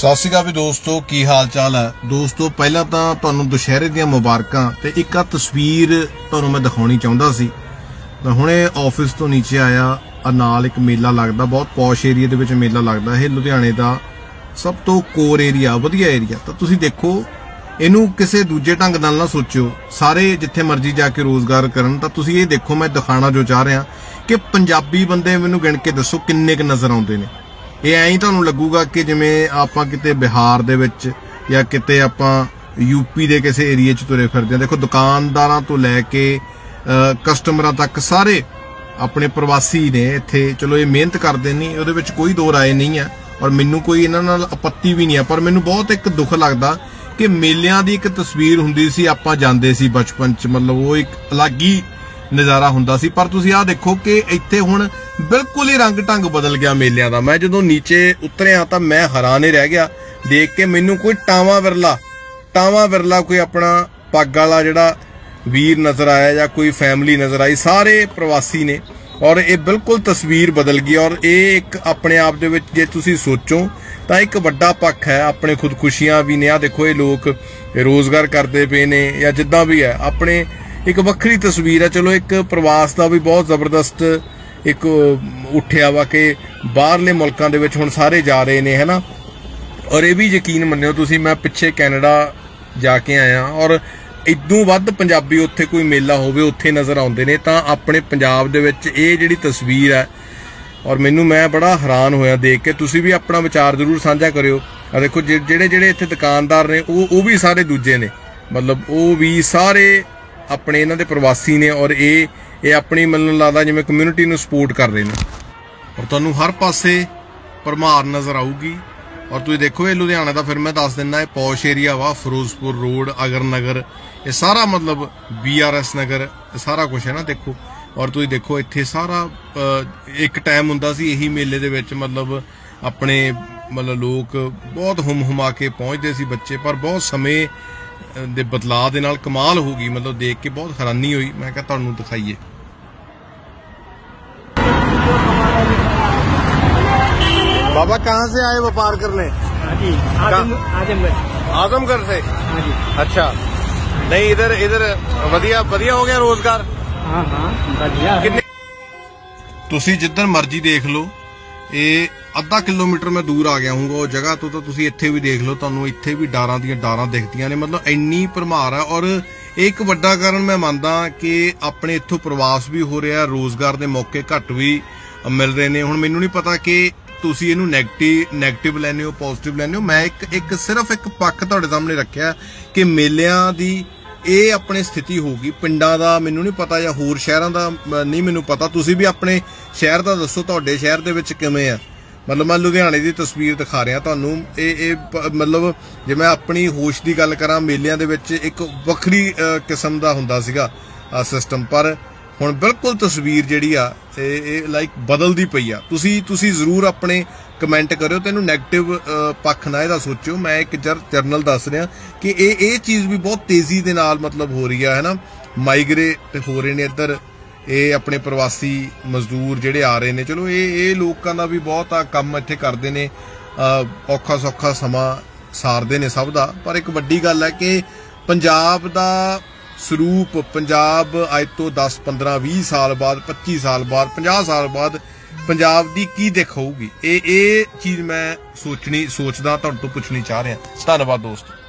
ਸਤਿ ਸ਼੍ਰੀ ਅਕਾਲ ਵੀ ਦੋਸਤੋ, ਕੀ ਹਾਲ ਚਾਲ ਹੈ ਦੋਸਤੋ, ਪਹਿਲਾਂ ਤਾਂ ਤੁਹਾਨੂੰ ਦੁਸ਼ਹਿਰੇ ਦੀਆਂ ਮੁਬਾਰਕਾਂ ਤੇ ਇੱਕ ਆ ਤਸਵੀਰ ਤੁਹਾਨੂੰ ਮੈਂ ਦਿਖਾਉਣੀ ਚਾਹੁੰਦਾ ਸੀ। ਮੈਂ ਹੁਣੇ ਆਫਿਸ ਤੋਂ ਨੀਚੇ ਆਇਆ ਆ ਨਾਲ ਇੱਕ ਮੇਲਾ ਲੱਗਦਾ, ਬਹੁਤ ਪੌਸ਼ ਏਰੀਆ ਦੇ ਵਿੱਚ ਮੇਲਾ ਲੱਗਦਾ ਇਹ, ਲੁਧਿਆਣੇ ਦਾ ਸਭ ਤੋਂ ਕੋਰ ਏਰੀਆ, ਵਧੀਆ ਏਰੀਆ। ਤਾਂ ਤੁਸੀਂ ਦੇਖੋ, ਇਹਨੂੰ ਕਿਸੇ ਦੂਜੇ ਢੰਗ ਨਾਲ ਨਾ ਸੋਚਿਓ। ਸਾਰੇ ਜਿੱਥੇ ਮਰਜ਼ੀ ਜਾ ਕੇ ਰੋਜ਼ਗਾਰ ਕਰਨ, ਤਾਂ ਤੁਸੀਂ ਇਹ ਦੇਖੋ, ਮੈਂ ਦਿਖਾਣਾ ਜੋ ਚਾਹ ਰਿਹਾ ਕਿ ਪੰਜਾਬੀ ਬੰਦੇ ਮੈਨੂੰ ਗਿਣ ਕੇ ਦੱਸੋ ਕਿੰਨੇ ਕੁ ਨਜ਼ਰ ਆਉਂਦੇ ਨੇ। ਇਹ ਐਂ ਤੁਹਾਨੂੰ ਲੱਗੂਗਾ ਕਿ ਜਿਵੇਂ ਆਪਾਂ ਕਿਤੇ ਬਿਹਾਰ ਦੇ ਵਿੱਚ ਜਾਂ ਕਿਤੇ ਆਪਾਂ ਯੂਪੀ ਦੇ ਕਿਸੇ ਏਰੀਆ 'ਚ ਤੁਰੇ ਫਿਰਦੇ ਆ ਦੇਖੋ, ਦੁਕਾਨਦਾਰਾਂ ਤੋਂ ਲੈ ਕੇ ਕਸਟਮਰਾਂ ਤੱਕ ਸਾਰੇ ਆਪਣੇ ਪ੍ਰਵਾਸੀ ਨੇ ਇੱਥੇ। ਚਲੋ, ਇਹ ਮਿਹਨਤ ਕਰਦੇ ਨਹੀਂ ਉਹਦੇ ਵਿੱਚ ਕੋਈ ਦੋ ਰਾਏ ਨਹੀਂ ਹੈ ਔਰ ਮੈਨੂੰ ਕੋਈ ਇਹਨਾਂ ਨਾਲ ਆਪੱਤੀ ਵੀ ਨਹੀਂ ਹੈ ਪਰ ਮੈਨੂੰ ਬਹੁਤ ਇੱਕ ਦੁੱਖ ਲੱਗਦਾ ਕਿ ਮੇਲਿਆਂ ਦੀ ਇੱਕ ਤਸਵੀਰ ਹੁੰਦੀ ਸੀ, ਆਪਾਂ ਜਾਂਦੇ ਸੀ ਬਚਪਨ 'ਚ। ਮਤਲਬ ਉਹ ਇੱਕ ਅਲੱਗ ਹੀ ਨਜ਼ਾਰਾ ਹੁੰਦਾ ਸੀ। ਪਰ ਤੁਸੀਂ ਆਹ ਦੇਖੋ ਕਿ ਇੱਥੇ ਹੁਣ ਬਿਲਕੁਲ ਹੀ ਰੰਗ ਢੰਗ ਬਦਲ ਗਿਆ ਮੇਲਿਆਂ ਦਾ। ਮੈਂ ਜਦੋਂ ਨੀਚੇ ਉਤਰਿਆ ਤਾਂ ਮੈਂ ਹੈਰਾਨ ਹੀ ਰਹਿ ਗਿਆ। ਦੇਖ ਕੇ ਮੈਨੂੰ ਕੋਈ ਟਾਵਾ ਵਿਰਲਾ ਟਾਵਾ ਵਿਰਲਾ ਕੋਈ ਆਪਣਾ ਪੱਗ ਵਾਲਾ ਜਿਹੜਾ ਵੀਰ ਨਜ਼ਰ ਆਇਆ ਜਾਂ ਕੋਈ ਫੈਮਿਲੀ ਨਜ਼ਰ ਆਈ, ਸਾਰੇ ਪ੍ਰਵਾਸੀ ਨੇ। ਔਰ ਇਹ ਬਿਲਕੁਲ ਤਸਵੀਰ ਬਦਲ ਗਈ ਔਰ ਇਹ ਇੱਕ ਆਪਣੇ ਆਪ ਦੇ ਵਿੱਚ ਜੇ ਤੁਸੀਂ ਸੋਚੋ, ਤਾਂ ਇੱਕ ਵੱਡਾ ਪੱਖ ਹੈ। ਆਪਣੇ ਖੁਦਕੁਸ਼ੀਆਂ ਵੀ ਨੇ। ਆ ਦੇਖੋ, ਇਹ ਲੋਕ ਰੋਜ਼ਗਾਰ ਕਰਦੇ ਪਏ ਨੇ ਜਾਂ ਜਿੱਦਾਂ ਵੀ ਹੈ, ਆਪਣੇ ਇੱਕ ਵੱਖਰੀ ਤਸਵੀਰ ਹੈ। ਚਲੋ, ਇੱਕ ਪ੍ਰਵਾਸ ਦਾ ਵੀ ਬਹੁਤ ਜ਼ਬਰਦਸਤ ਇੱਕ ਉੱਠਿਆ ਵਾ ਕਿ ਬਾਹਰਲੇ ਮੁਲਕਾਂ ਦੇ ਵਿੱਚ ਹੁਣ ਸਾਰੇ ਜਾ ਰਹੇ ਨੇ, ਹੈਨਾ? ਔਰ ਇਹ ਵੀ ਯਕੀਨ ਮੰਨਿਓ ਤੁਸੀਂ, ਮੈਂ ਪਿੱਛੇ ਕੈਨੇਡਾ ਜਾ ਕੇ ਆਇਆ ਔਰ ਇਦੋਂ ਵੱਧ ਪੰਜਾਬੀ ਉੱਥੇ ਕੋਈ ਮੇਲਾ ਹੋਵੇ, ਉੱਥੇ ਨਜ਼ਰ ਆਉਂਦੇ ਨੇ, ਤਾਂ ਆਪਣੇ ਪੰਜਾਬ ਦੇ ਵਿੱਚ ਇਹ ਜਿਹੜੀ ਤਸਵੀਰ ਹੈ, ਔਰ ਮੈਨੂੰ ਮੈਂ ਬੜਾ ਹੈਰਾਨ ਹੋਇਆ ਦੇਖ ਕੇ, ਤੁਸੀਂ ਵੀ ਆਪਣਾ ਵਿਚਾਰ ਜ਼ਰੂਰ ਸਾਂਝਾ ਕਰਿਓ। ਆ ਦੇਖੋ, ਜਿ- ਜਿਹੜੇ ਜਿਹੜੇ ਇੱਥੇ ਦੁਕਾਨਦਾਰ ਨੇ, ਉਹ ਉਹ ਵੀ ਸਾਰੇ ਦੂਜੇ ਨੇ। ਮਤਲਬ ਉਹ ਵੀ ਸਾਰੇ ਆਪਣੇ ਇਹਨਾਂ ਦੇ ਪ੍ਰਵਾਸੀ ਨੇ ਔਰ ਇਹ ਇਹ ਆਪਣੀ ਮੈਨੂੰ ਲੱਗਦਾ ਜਿਵੇਂ ਕਮਿਊਨਿਟੀ ਨੂੰ ਸਪੋਰਟ ਕਰ ਰਹੇ ਨੇ। ਔਰ ਤੁਹਾਨੂੰ ਹਰ ਪਾਸੇ ਭਰਮਾਰ ਨਜ਼ਰ ਆਊਗੀ। ਔਰ ਤੁਸੀਂ ਦੇਖੋ ਇਹ ਲੁਧਿਆਣਾ ਦਾ ਫਿਰ ਮੈਂ ਦੱਸ ਦਿੰਦਾ, ਇਹ ਪੌਸ਼ ਏਰੀਆ ਵਾ, ਫਿਰੋਜ਼ਪੁਰ ਰੋਡ ਅਗਰ ਨਗਰ ਇਹ ਸਾਰਾ ਮਤਲਬ ਬੀਆਰਐਸ ਨਗਰ ਸਾਰਾ ਕੁਝ ਹੈ ਨਾ ਦੇਖੋ। ਔਰ ਤੁਸੀਂ ਦੇਖੋ ਇੱਥੇ ਸਾਰਾ ਇੱਕ ਟਾਈਮ ਹੁੰਦਾ ਸੀ, ਇਹੀ ਮੇਲੇ ਦੇ ਵਿੱਚ ਮਤਲਬ ਆਪਣੇ ਮਤਲਬ ਲੋਕ ਬਹੁਤ ਹੁਮ ਹੁਮਾ ਕੇ ਪਹੁੰਚਦੇ ਸੀ ਬੱਚੇ, ਪਰ ਬਹੁਤ ਸਮੇਂ ਦੇ ਬਦਲਾਅ ਦੇ ਨਾਲ ਕਮਾਲ ਹੋ ਗਈ ਮਤਲਬ ਦੇਖ ਕੇ ਬਹੁਤ ਹੈਰਾਨੀ ਹੋਈ ਮੈਂ ਕਿਹਾ ਤੁਹਾਨੂੰ ਦਿਖਾਈਏ बाबा कहाँ से आए व्यापार करने हाँ जी आजम आजमगढ़ आजमगढ़ से हाँ जी अच्छा नहीं इधर इधर ਵਧੀਆ ਵਧੀਆ ਹੋ ਗਿਆ ਰੋਜ਼ਗਾਰ हाँ हाँ बढ़िया है। ਕਿੰਨੇ ਤੁਸੀਂ ਜਿੱਦਣ ਮਰਜ਼ੀ ਦੇਖ ਲਓ ਇਹ ਅੱਧਾ ਕਿਲੋਮੀਟਰ ਮੈਂ ਦੂਰ ਆ ਗਿਆ ਹੂੰਗਾ ਉਹ ਜਗ੍ਹਾ ਤੋਂ, ਤਾਂ ਤੁਸੀਂ ਇੱਥੇ ਵੀ ਦੇਖ ਲਓ, ਤੁਹਾਨੂੰ ਇੱਥੇ ਵੀ ਡਾਰਾਂ ਦੀਆਂ ਡਾਰਾਂ ਦਿਖਦੀਆਂ ਨੇ। ਮਤਲਬ ਇੰਨੀ ਭਰਮਾਰ ਹੈ ਔਰ ਇਹ ਇੱਕ ਵੱਡਾ ਕਾਰਨ ਮੈਂ ਮੰਨਦਾ ਕਿ ਆਪਣੇ ਇੱਥੋਂ ਪ੍ਰਵਾਸ ਵੀ ਹੋ ਰਿਹਾ, ਰੋਜ਼ਗਾਰ ਦੇ ਮੌਕੇ ਘੱਟ ਵੀ ਮਿਲ ਰਹੇ ਨੇ। ਹੁਣ ਮੈਨੂੰ ਨਹੀਂ ਪਤਾ ਕਿ ਤੁਸੀਂ ਇਹਨੂੰ 네ਗੇਟਿਵ 네ਗੇਟਿਵ ਲੈਨੇ ਹੋ ਪੋਜ਼ਿਟਿਵ ਲੈਨੇ ਹੋ। ਮੈਂ ਇੱਕ ਇੱਕ ਸਿਰਫ ਇੱਕ ਪੱਖ ਤੁਹਾਡੇ ਸਾਹਮਣੇ ਰੱਖਿਆ ਕਿ ਮੇਲਿਆਂ ਦੀ ਇਹ ਆਪਣੀ ਸਥਿਤੀ ਹੋਊਗੀ। ਪਿੰਡਾਂ ਦਾ ਮੈਨੂੰ ਨਹੀਂ ਪਤਾ ਜਾਂ ਹੋਰ ਸ਼ਹਿਰਾਂ ਦਾ ਨਹੀਂ ਮੈਨੂੰ ਪਤਾ। ਤੁਸੀਂ ਵੀ ਆਪਣੇ ਸ਼ਹਿਰ ਦਾ ਦੱਸੋ, ਤੁਹਾਡੇ ਸ਼ਹਿਰ ਦੇ ਵਿੱਚ ਕਿਵੇਂ ਆ? ਮਤਲਬ ਮੈਂ ਲੁਧਿਆਣੇ ਦੀ ਤਸਵੀਰ ਦਿਖਾ ਰਿਹਾ ਤੁਹਾਨੂੰ। ਇਹ ਇਹ ਪ- ਮਤਲਬ ਜੇ ਮੈਂ ਆਪਣੀ ਹੋਸ਼ ਦੀ ਗੱਲ ਕਰਾਂ, ਮੇਲਿਆਂ ਦੇ ਵਿੱਚ ਇੱਕ ਵੱਖਰੀ ਕਿਸਮ ਦਾ ਹੁੰਦਾ ਸੀਗਾ ਸਿਸਟਮ ਪਰ ਹੁਣ ਬਿਲਕੁਲ ਤਸਵੀਰ ਜਿਹੜੀ ਆ, ਇਹ ਇਹ ਲਾਈਕ ਬਦਲਦੀ ਪਈ ਆ। ਤੁਸੀਂ ਤੁਸੀਂ ਜ਼ਰੂਰ ਆਪਣੇ ਕਮੈਂਟ ਕਰਿਓ, ਤੈਨੂੰ 네ਗੇਟਿਵ ਪੱਖ ਨਾ ਇਹਦਾ ਸੋਚਿਓ। ਮੈਂ ਇੱਕ ਜਰਨਲ ਦੱਸ ਰਿਹਾ ਕਿ ਇਹ ਇਹ ਚੀਜ਼ ਵੀ ਬਹੁਤ ਤੇਜ਼ੀ ਦੇ ਨਾਲ ਮਤਲਬ ਹੋ ਰਹੀ ਆ, ਹੈ ਮਾਈਗ੍ਰੇਟ ਹੋ ਰਹੇ ਨੇ ਇੱਧਰ। ਇਹ ਆਪਣੇ ਪ੍ਰਵਾਸੀ ਮਜ਼ਦੂਰ ਜਿਹੜੇ ਆ ਰਹੇ ਨੇ। ਚਲੋ, ਇਹ ਇਹ ਲੋਕਾਂ ਦਾ ਵੀ ਬਹੁਤ ਆ, ਕੰਮ ਇੱਥੇ ਕਰਦੇ ਨੇ। ਔਖਾ ਸੌਖਾ ਸਮਾਂ ਸਾਰਦੇ ਨੇ ਸਭ ਦਾ। ਪਰ ਇੱਕ ਵੱਡੀ ਗੱਲ ਹੈ ਕਿ ਪੰਜਾਬ ਦਾ ਸਰੂਪ, ਪੰਜਾਬ ਅੱਜ ਤੋਂ 10 15 20 ਸਾਲ ਬਾਅਦ 25 ਸਾਲ ਬਾਅਦ 50 ਸਾਲ ਬਾਅਦ ਪੰਜਾਬ ਦੀ ਕੀ ਦਿੱਖ ਹੋਊਗੀ? ਇਹ ਇਹ ਚੀਜ਼ ਮੈਂ ਸੋਚਣੀ ਸੋਚਦਾ, ਤੁਹਾਡੇ ਤੋਂ ਪੁੱਛਣੀ ਚਾਹ ਰਿਹਾ। ਧੰਨਵਾਦ ਦੋਸਤੋ।